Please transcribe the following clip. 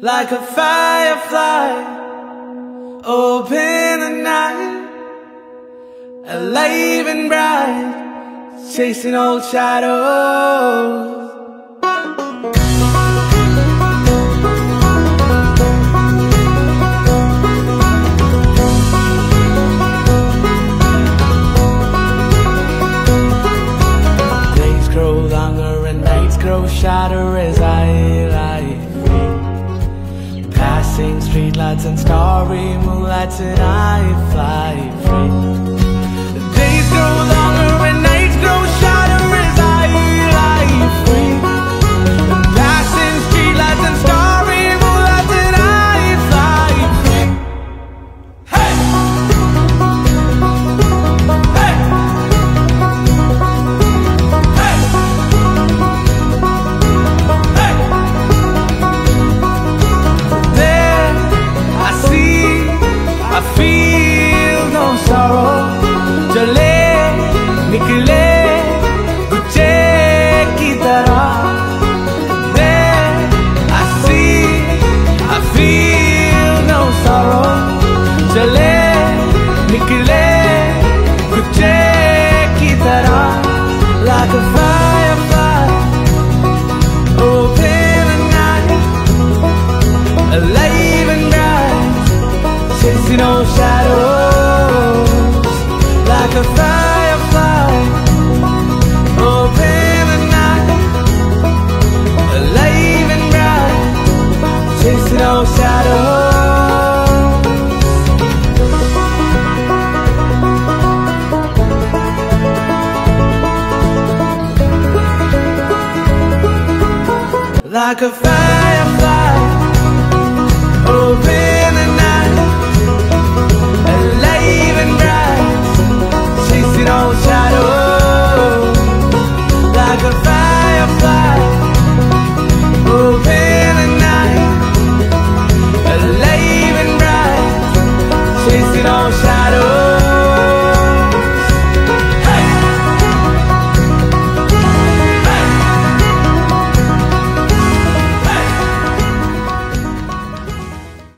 like a firefly, open at night, alive and bright, chasing old shadows. Days grow longer and nights grow shorter as I streetlights and starry moonlights and I fly free. The Days grow longer chasing old shadows like a firefly. Open at night, alive and bright, chasing old shadows. Like a fire